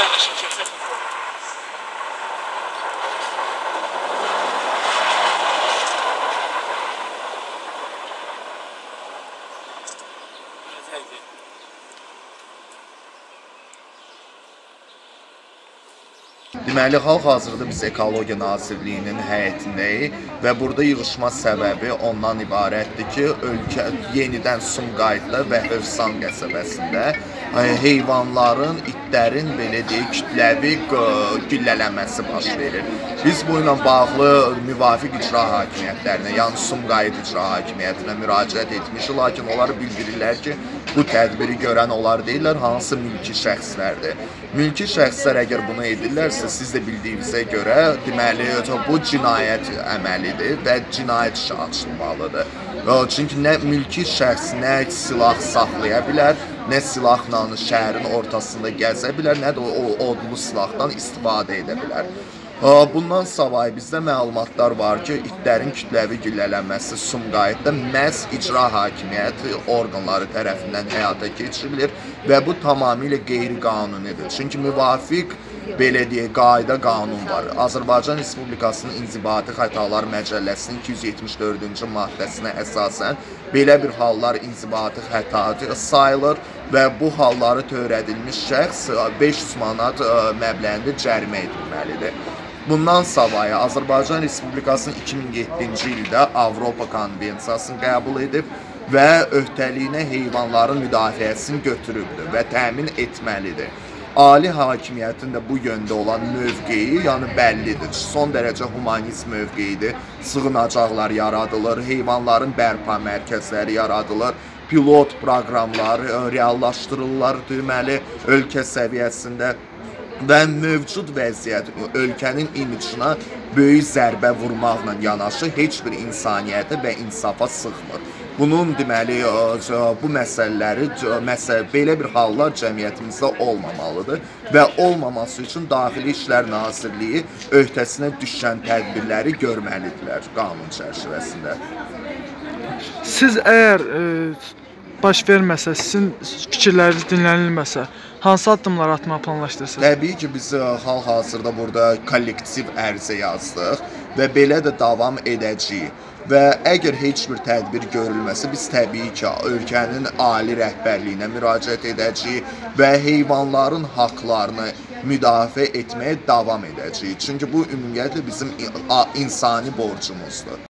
Gracias. Deməli, hal-hazırda biz Ekologiya Nazirliyinin həyətindəyik və burada yığılma səbəbi ondan ibarətdir ki, ölkə yenidən Sumqayıtda və Hövsan qəsəbəsində e, heyvanların, itlərin belə deyək, kütləvi güllələnməsi baş verir. Biz bu ilə bağlı müvafiq icra hakimiyyətlərinə, yəni Sumqayıt icra hakimiyyətinə müraciət etmişik, lakin onlar bildirirlər ki, bu tədbiri görən onlar deyirlər, hansı mülki şəxslərdir. Mülki şəxslər əgər bunu edirlərsə, siz də bildiyinizə görə, deməli bu cinayət əməlidir və cinayət işi açılmalıdır. Çünki nə mülki şəxs nə silah saxlaya bilər, nə silahla şəhərin ortasında gəzə bilər, nə də o odlu silahdan istifadə edə bilər. Bundan savayı bizdə məlumatlar var ki, itlərin kütləvi güllələnməsi Sumqayıtda məhz icra hakimiyyəti orqanları tərəfindən həyata keçirilir və bu tamamilə qeyri-qanunidir. Çünki müvafiq belə deyək, qayda qanun var. Azərbaycan Respublikasının İnzibati Xətalar Məcəlləsinin 274-cü maddəsinə əsasən belə bir hallar inzibati xəta sayılır və bu halları törədilmiş şəxs 500 manat məbləğində cərimə edilməlidir. Bundan savayı Azərbaycan Respublikasının 2007-ci ildə Avropa Konvensiyasını qəbul edib və öhdəliyinə heyvanların müdafiəsini götürübdür və təmin etməlidir. Ali hakimiyyətin də bu yöndə olan mövqeyi, yəni bəllidir. Son dərəcə humanist mövqeyidir. Sığınacaqlar yaradılır, heyvanların bərpa mərkəzləri yaradılır pilot proqramları ə, reallaşdırırlar deməli ölkə səviyyəsində və mövcud vəziyyət ölkənin imicına böyük zərbə vurmaqla yanaşı heç bir insaniyyətə və insafa sıxmır. Bunun deməli ə, bu məsələləri məsələ belə bir hallar cəmiyyətimizdə olmamalıdır və olmaması üçün Daxili İşlər Nazirliyi öhdəsinə düşən tədbirləri görməlidirlər qanun çərçivəsində. Siz əgər e, baş verməsə, sizin fikirləriniz dinlənilməsə, hansı addımlar atmağı planlaşdırırsınız? Təbii ki, biz ə, hal-hazırda burada kollektiv ərizə yazdıq və belə də davam edəcəyik. Və əgər heç bir tədbir görülməsə, biz təbii ki, ölkənin ali rəhbərliyinə müraciət edəcəyik və heyvanların haqqlarını müdafiə etməyə davam edəcəyik. Çünki bu ümumiyyətlə bizim a- insani borcumuzdur.